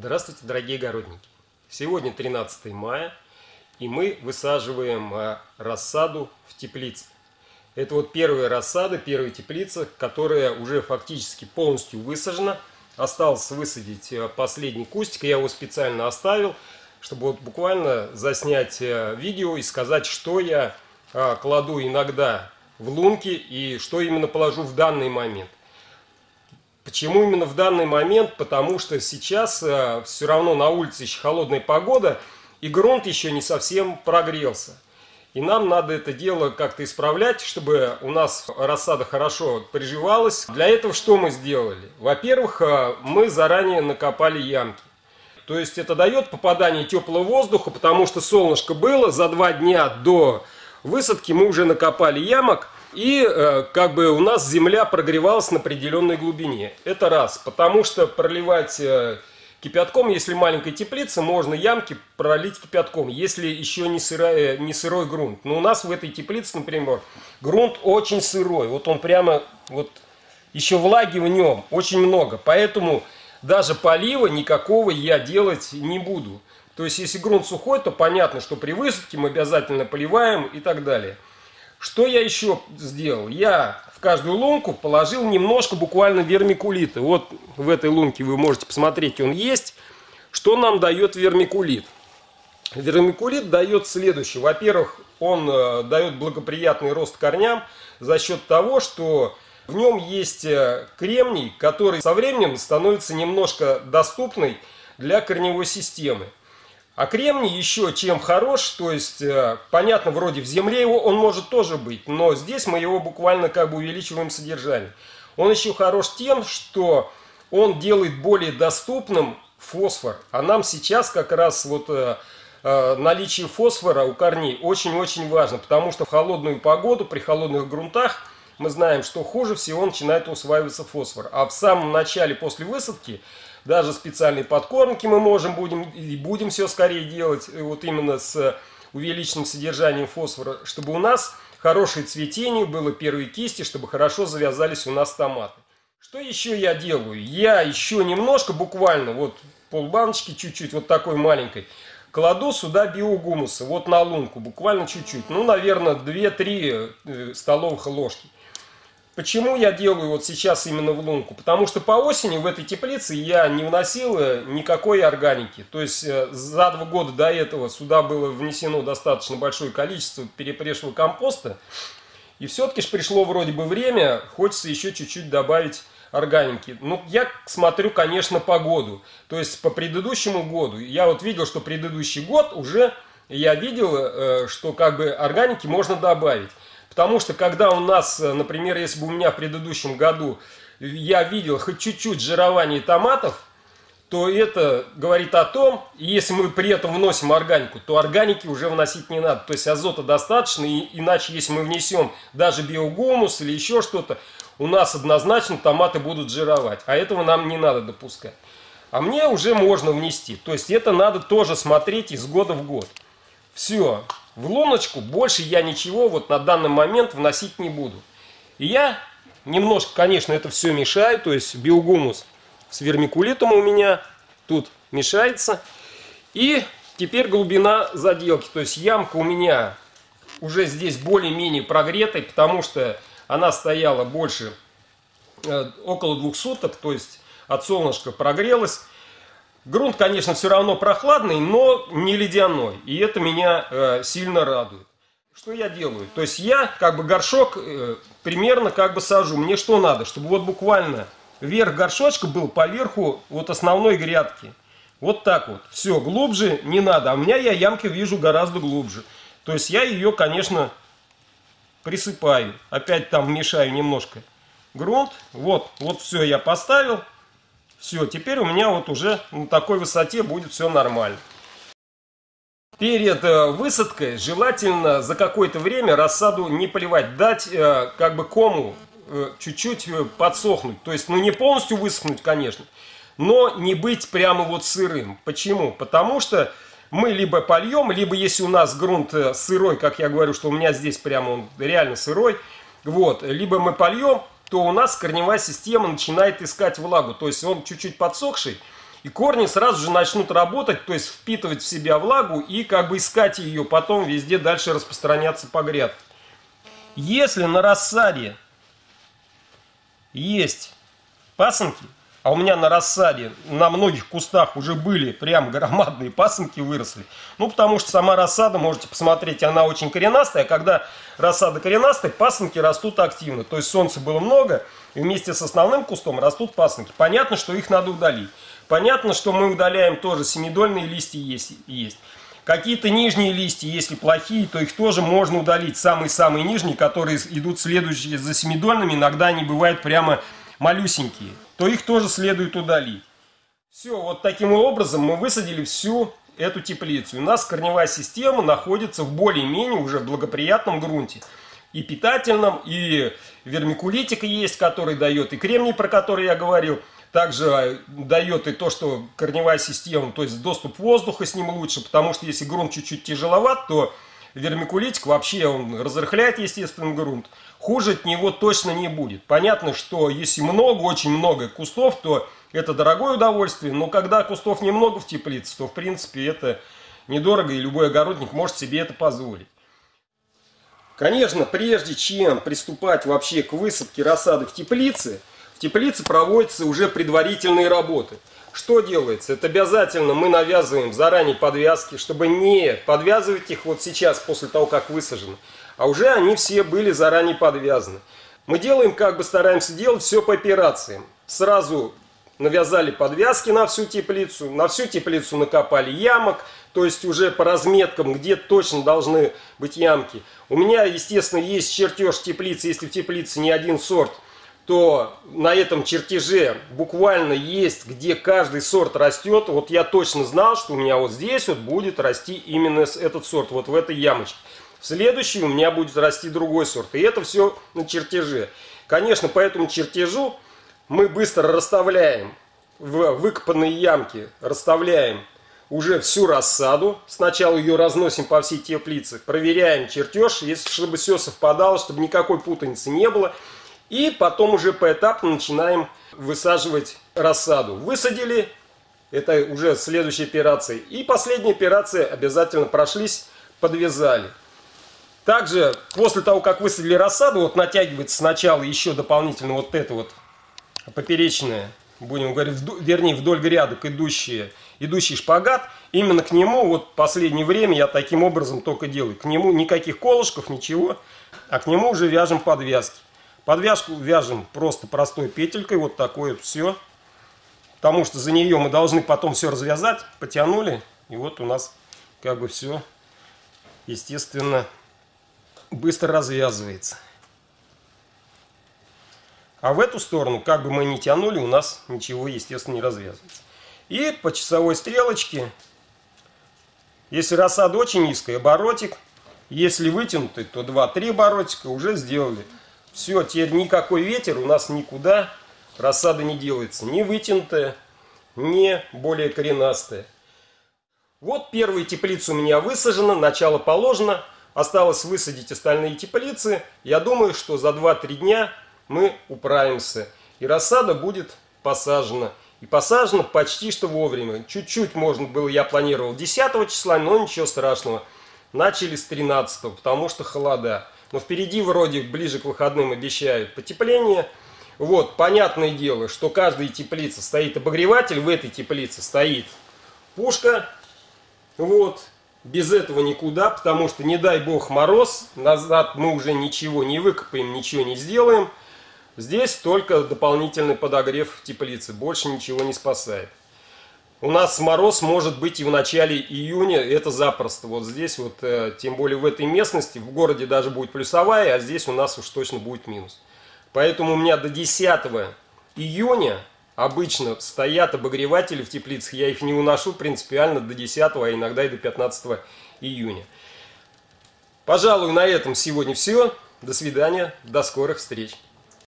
Здравствуйте, дорогие огородники! Сегодня 13 мая, и мы высаживаем а, рассаду в теплице. Это вот первая рассада, первая теплица, которая уже фактически полностью высажена. Осталось высадить а, последний кустик, я его специально оставил, чтобы вот буквально заснять а, видео и сказать, что я кладу иногда в лунки и что именно положу в данный момент. Почему именно в данный момент? Потому что сейчас э, все равно на улице еще холодная погода, и грунт еще не совсем прогрелся. И нам надо это дело как-то исправлять, чтобы у нас рассада хорошо приживалась. Для этого что мы сделали? Во-первых, э, мы заранее накопали ямки. То есть это дает попадание теплого воздуха, потому что солнышко было, за два дня до высадки мы уже накопали ямок – и э, как бы у нас земля прогревалась на определенной глубине. Это раз. Потому что проливать э, кипятком, если маленькая теплица, можно ямки пролить кипятком, если еще не, сырая, не сырой грунт. Но у нас в этой теплице, например, грунт очень сырой. Вот он прямо, вот еще влаги в нем очень много. Поэтому даже полива никакого я делать не буду. То есть, если грунт сухой, то понятно, что при высадке мы обязательно поливаем и так далее. Что я еще сделал? Я в каждую лунку положил немножко буквально вермикулита. Вот в этой лунке вы можете посмотреть, он есть. Что нам дает вермикулит? Вермикулит дает следующее. Во-первых, он э, дает благоприятный рост корням за счет того, что в нем есть э, кремний, который со временем становится немножко доступный для корневой системы. А кремний еще чем хорош, то есть, э, понятно, вроде в земле его он может тоже быть, но здесь мы его буквально как бы увеличиваем содержание. Он еще хорош тем, что он делает более доступным фосфор. А нам сейчас как раз вот э, э, наличие фосфора у корней очень-очень важно, потому что в холодную погоду, при холодных грунтах, мы знаем, что хуже всего начинает усваиваться фосфор. А в самом начале после высадки даже специальные подкормки мы можем будем и будем все скорее делать вот именно с увеличенным содержанием фосфора, чтобы у нас хорошее цветение, было первые кисти, чтобы хорошо завязались у нас томаты. Что еще я делаю? Я еще немножко, буквально, вот полбаночки чуть-чуть, вот такой маленькой, кладу сюда биогумуса, вот на лунку, буквально чуть-чуть, ну, наверное, 2-3 э, столовых ложки. Почему я делаю вот сейчас именно в лунку? Потому что по осени в этой теплице я не вносил никакой органики. То есть э, за два года до этого сюда было внесено достаточно большое количество перепревшего компоста. И все-таки же пришло вроде бы время, хочется еще чуть-чуть добавить органики. Ну, я смотрю, конечно, по году. То есть по предыдущему году. Я вот видел, что предыдущий год уже я видел, э, что как бы органики можно добавить. Потому что когда у нас, э, например, если бы у меня в предыдущем году я видел хоть чуть-чуть жирование томатов, то это говорит о том, если мы при этом вносим органику, то органики уже вносить не надо. То есть азота достаточно, и, иначе если мы внесем даже биогумус или еще что-то, у нас однозначно томаты будут жировать. А этого нам не надо допускать. А мне уже можно внести. То есть это надо тоже смотреть из года в год. Все. В луночку больше я ничего вот на данный момент вносить не буду. И я немножко, конечно, это все мешаю. То есть биогумус с вермикулитом у меня тут мешается. И теперь глубина заделки. То есть ямка у меня уже здесь более-менее прогретой, потому что она стояла больше, э, около двух суток. То есть от солнышка прогрелась. Грунт, конечно, все равно прохладный, но не ледяной. И это меня э, сильно радует. Что я делаю? То есть я как бы горшок э, примерно как бы сажу. Мне что надо? Чтобы вот буквально верх горшочка был поверху вот основной грядки. Вот так вот. Все, глубже не надо. А у меня я ямки вижу гораздо глубже. То есть я ее, конечно, присыпаю. Опять там мешаю немножко грунт. Вот, вот все я поставил. Все, теперь у меня вот уже на такой высоте будет все нормально. Перед э, высадкой желательно за какое-то время рассаду не поливать, дать э, как бы кому э, чуть-чуть подсохнуть. То есть, ну не полностью высохнуть, конечно, но не быть прямо вот сырым. Почему? Потому что мы либо польем, либо если у нас грунт сырой, как я говорю, что у меня здесь прямо он реально сырой, вот, либо мы польем, то у нас корневая система начинает искать влагу. То есть он чуть-чуть подсохший, И корни сразу же начнут работать, то есть впитывать в себя влагу и как бы искать ее потом везде дальше распространяться по грядке. Если на рассаде есть пасынки, а у меня на рассаде на многих кустах уже были прям громадные пасынки выросли. Ну, потому что сама рассада, можете посмотреть, она очень коренастая. Когда рассада коренастая, пасынки растут активно. То есть солнца было много, и вместе с основным кустом растут пасынки. Понятно, что их надо удалить. Понятно, что мы удаляем тоже семидольные листья есть. есть. Какие-то нижние листья, если плохие, то их тоже можно удалить. Самые-самые нижние, которые идут следующие за семидольными, иногда они бывают прямо малюсенькие, то их тоже следует удалить. Все, вот таким образом мы высадили всю эту теплицу. У нас корневая система находится в более-менее уже благоприятном грунте. И питательном, и вермикулитика есть, который дает, и кремний, про который я говорил – также дает и то, что корневая система, то есть доступ воздуха с ним лучше, потому что если грунт чуть-чуть тяжеловат, то вермикулитик вообще он разрыхляет естественный грунт. Хуже от него точно не будет. Понятно, что если много, очень много кустов, то это дорогое удовольствие, но когда кустов немного в теплице, то в принципе это недорого и любой огородник может себе это позволить. Конечно, прежде чем приступать вообще к высадке рассады в теплице, в теплице проводятся уже предварительные работы. Что делается? Это обязательно мы навязываем заранее подвязки, чтобы не подвязывать их вот сейчас, после того, как высажены, а уже они все были заранее подвязаны. Мы делаем, как бы стараемся делать все по операциям. Сразу навязали подвязки на всю теплицу, на всю теплицу накопали ямок, то есть уже по разметкам, где точно должны быть ямки. У меня, естественно, есть чертеж теплицы, если в теплице не один сорт – то на этом чертеже буквально есть, где каждый сорт растет. Вот я точно знал, что у меня вот здесь вот будет расти именно этот сорт, вот в этой ямочке. В следующий у меня будет расти другой сорт. И это все на чертеже. Конечно, по этому чертежу мы быстро расставляем в выкопанные ямки, расставляем уже всю рассаду. Сначала ее разносим по всей теплице, проверяем чертеж, если, чтобы все совпадало, чтобы никакой путаницы не было. И потом уже поэтапно начинаем высаживать рассаду. Высадили, это уже следующая операция. И последняя операция обязательно прошлись, подвязали. Также после того, как высадили рассаду, вот натягивается сначала еще дополнительно вот это вот поперечное, будем говорить, вдоль, вернее вдоль грядок идущие, идущий шпагат. Именно к нему вот последнее время я таким образом только делаю. К нему никаких колышков, ничего, а к нему уже вяжем подвязки. Подвязку вяжем просто простой петелькой, вот такое все. Потому что за нее мы должны потом все развязать, потянули, и вот у нас как бы все, естественно, быстро развязывается. А в эту сторону, как бы мы ни тянули, у нас ничего, естественно, не развязывается. И по часовой стрелочке, если рассада очень низкая, оборотик. Если вытянутый, то 2-3 оборотика уже сделали. Все, теперь никакой ветер у нас никуда рассада не делается. Ни вытянутая, ни более коренастая. Вот первая теплица у меня высажена, начало положено. Осталось высадить остальные теплицы. Я думаю, что за 2-3 дня мы управимся. И рассада будет посажена. И посажена почти что вовремя. Чуть-чуть можно было, я планировал 10 числа, но ничего страшного. Начали с 13, потому что холода. Но впереди вроде ближе к выходным обещают потепление. Вот, понятное дело, что каждой теплице стоит обогреватель, в этой теплице стоит пушка. Вот, без этого никуда, потому что, не дай бог, мороз, назад мы уже ничего не выкопаем, ничего не сделаем. Здесь только дополнительный подогрев теплицы, больше ничего не спасает. У нас мороз может быть и в начале июня, это запросто. Вот здесь вот, э, тем более в этой местности, в городе даже будет плюсовая, а здесь у нас уж точно будет минус. Поэтому у меня до 10 июня обычно стоят обогреватели в теплицах. Я их не уношу принципиально до 10, а иногда и до 15 июня. Пожалуй, на этом сегодня все. До свидания, до скорых встреч.